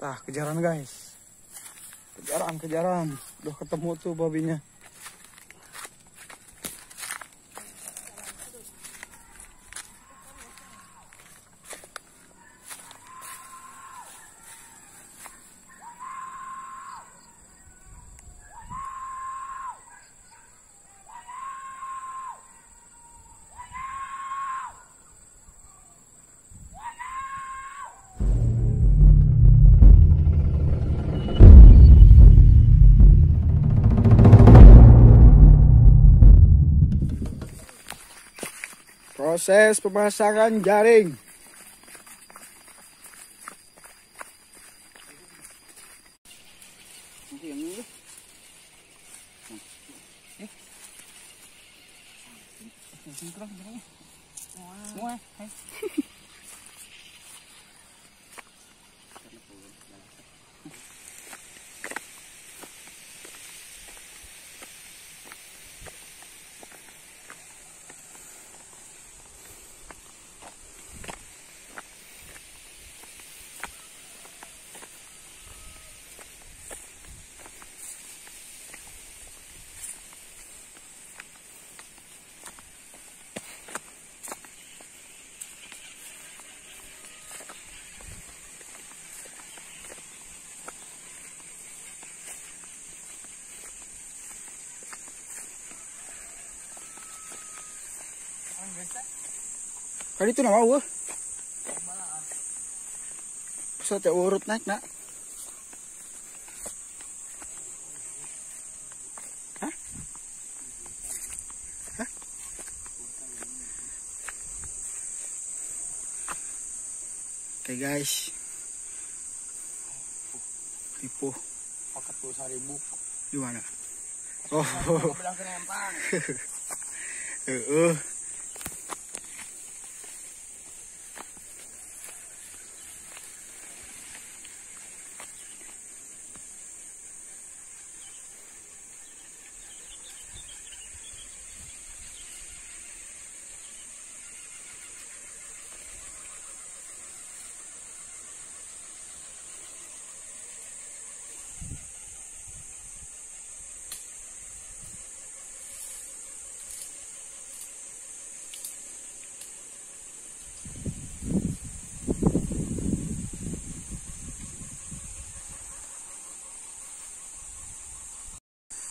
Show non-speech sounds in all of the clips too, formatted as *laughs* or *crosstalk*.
Tah, kejaran guys. Kejaran, kejaran. Udah ketemu tuh babinya. Proses pemasangan jaring. Kali itu nama gua. So cak urut naik nak. Hah? Hah? Oke guys. Tipu Pakai tuh seribu. di mana? Oh, Bilang ke nempang. heeh. *laughs*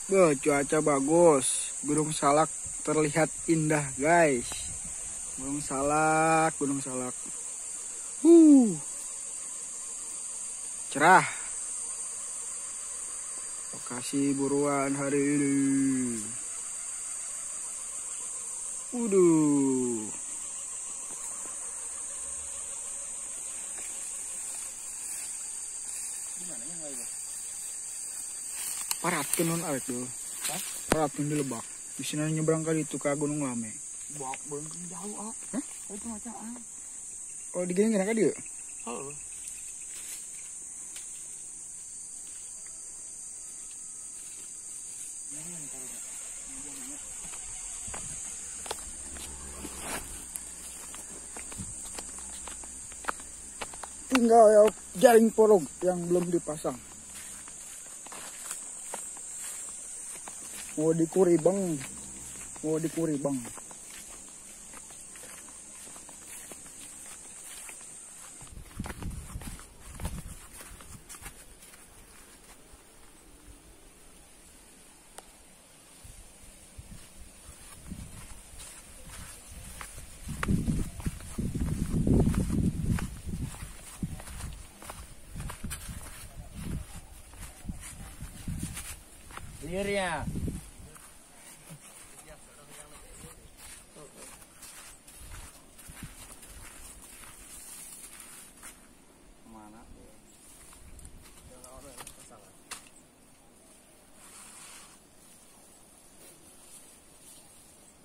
Beuh, cuaca bagus. Gunung Salak terlihat indah, guys. Gunung Salak, Gunung Salak. Uh. Cerah. Lokasi buruan hari ini. Uduh. Paratkeun non awet dulu. Hah? Paratkeun di lebak. Di sini nyebrang kali itu ke Gunung Lame. Bawa belum jauh ah. Hah? Oh, itu macam ah. Oh, di gini kan dia? Oh. Tinggal ya jaring porong yang belum dipasang. Mau dikuri bang, mau dikuri bang. Dirinya.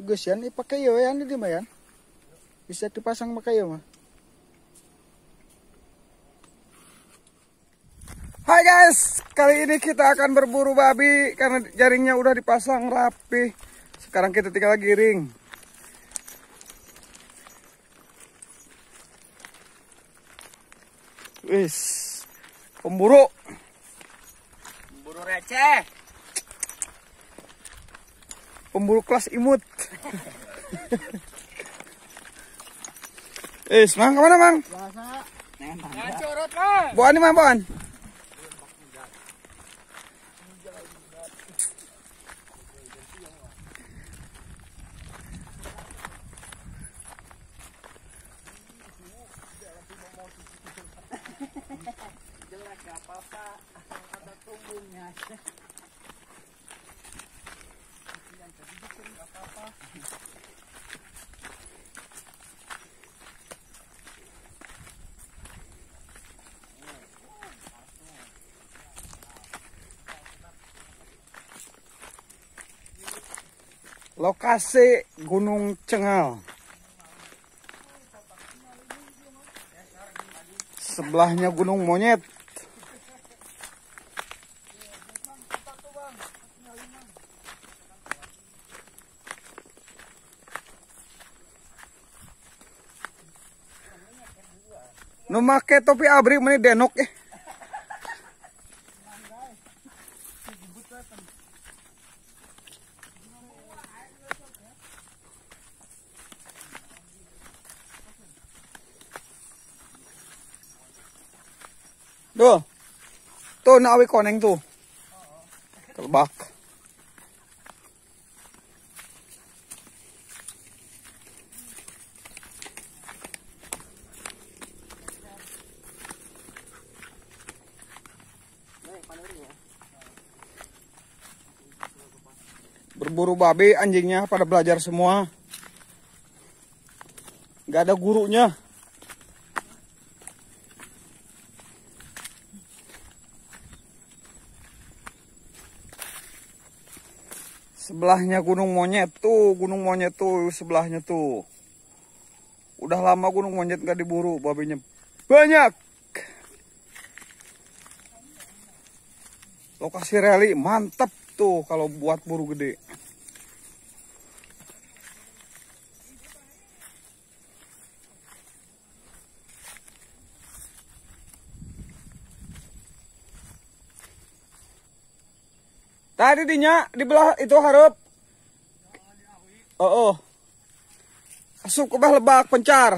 Gus yan, ipakai yo yan di mah yan. Bisa dipasang pakai yo mah. Hai guys, kali ini kita akan berburu babi karena jaringnya udah dipasang rapi. Sekarang kita tinggal giring. Wis, Pemburu. Buru receh. Pemburu kelas imut. Eh, Mang ke mana Mang? Biasa. Curut lah. Buan ini Mang, Buan. Lokasi Gunung Cengal. Sebelahnya Gunung Monyet. Nu topi abri meni denok eh. Tuh. Nak awi koneng tuh. Telbak. Berburu babi anjingnya pada belajar semua. Gak ada gurunya. Sebelahnya Gunung Monyet tuh, Gunung Monyet tuh sebelahnya tuh. Udah lama Gunung Monyet gak diburu, babinya banyak. Lokasi rally mantap tuh kalau buat buru gede. Tadi dinya di belah itu harap. Oh, oh. Asup ke bah lebak pencar.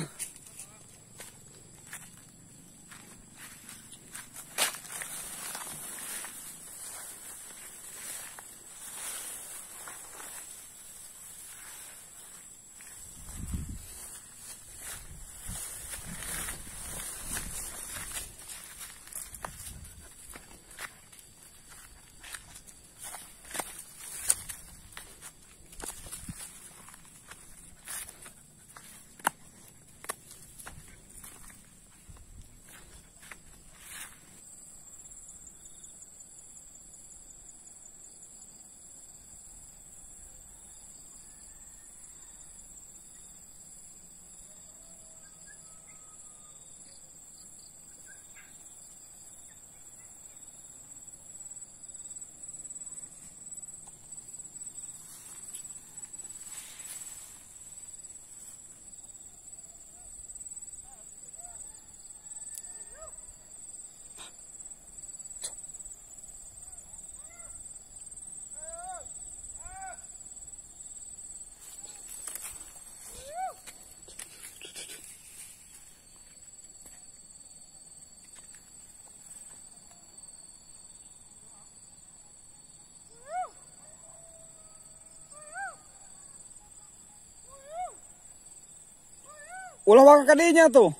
Ulah waka kadinya tuh.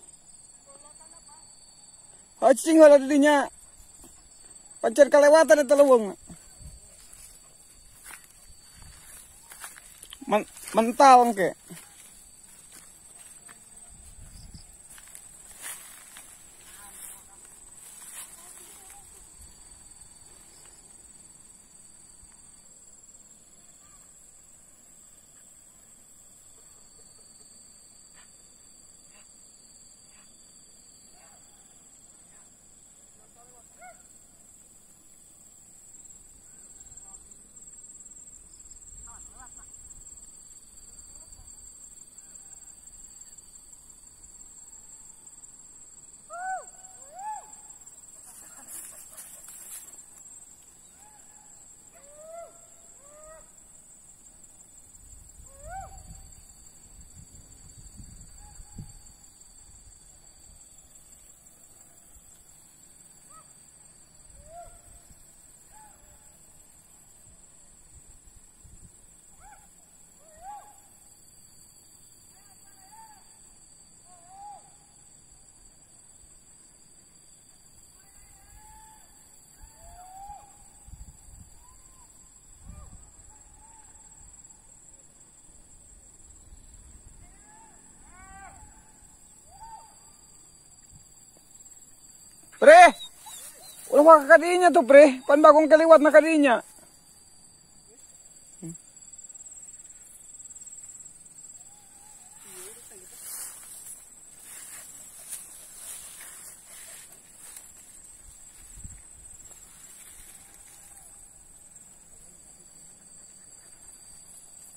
Acing wala dinya. Pancen kalewatan itu leweng. Men mental ke. Pre. Ulah waka kadinya tuh, Pre. Pan bagong kaliwat na kadinya.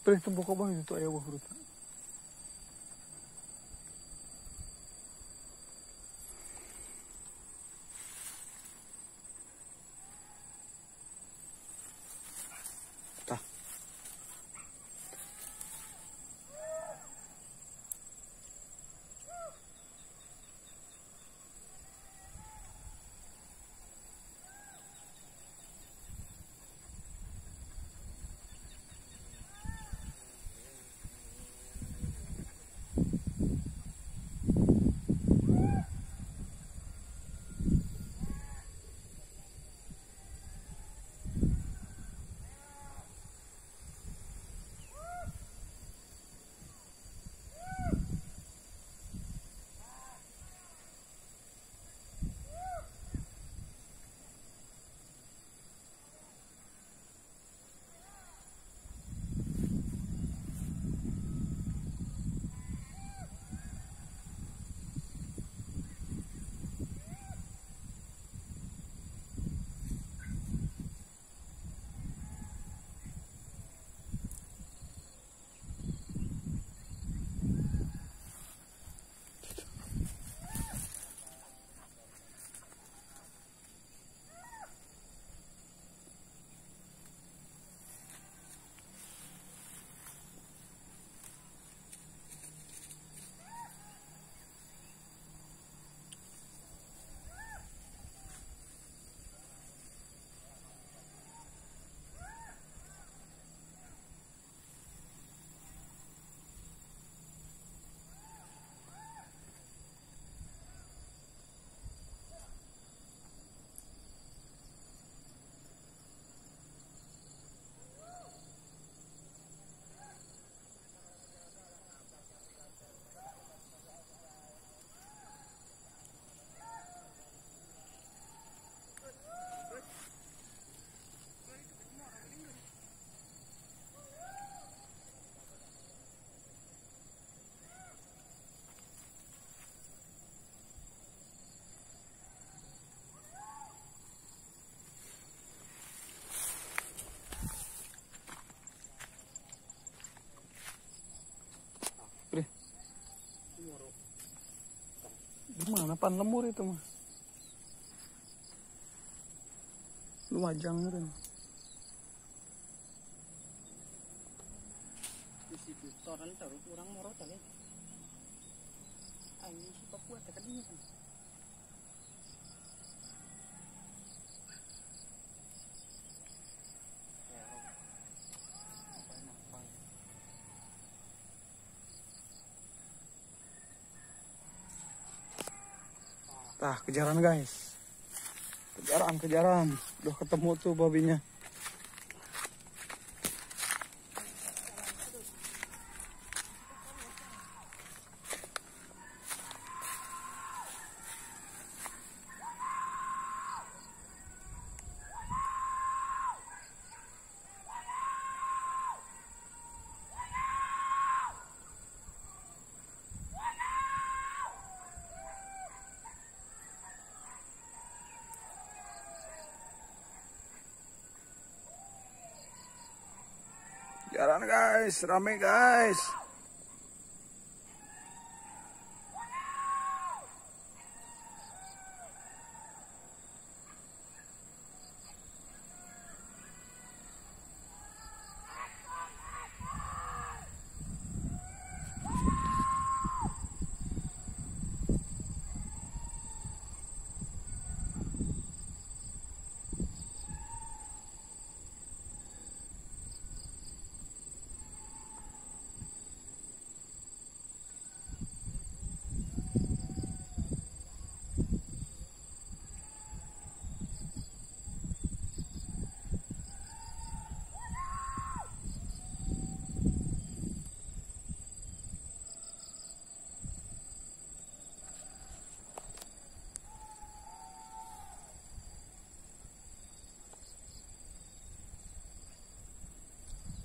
Pre, tumbuh ka bang itu ayaw hurut. Tah. Gimana pan lemur itu mah? Lumajang rin. Distributoran taruh kurang moro tadi. Ini si Papua tekan ini kan. Kejaran guys. Kejaran, kejaran. Udah ketemu tuh babinya. Kejaran guys, rame guys.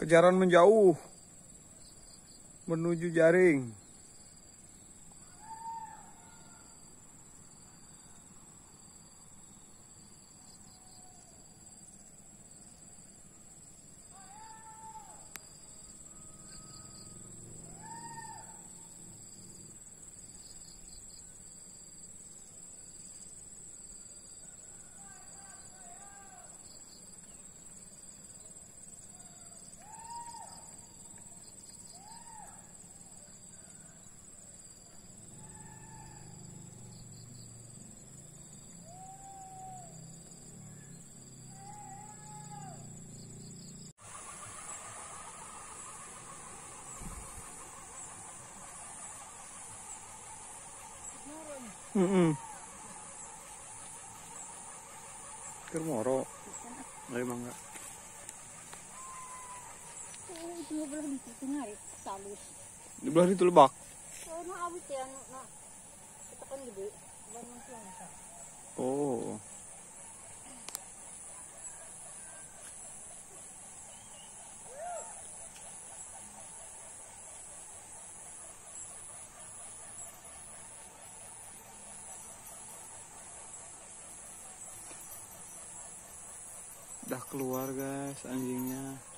Kejaran menjauh menuju jaring. Mm Keur moro. Ayo mangga. Oh, itu belah di situ ngari talus. Di belah itu lebak. Oh, no awit ya, no, no. Kita kan gede. Oh. Keluar guys anjingnya.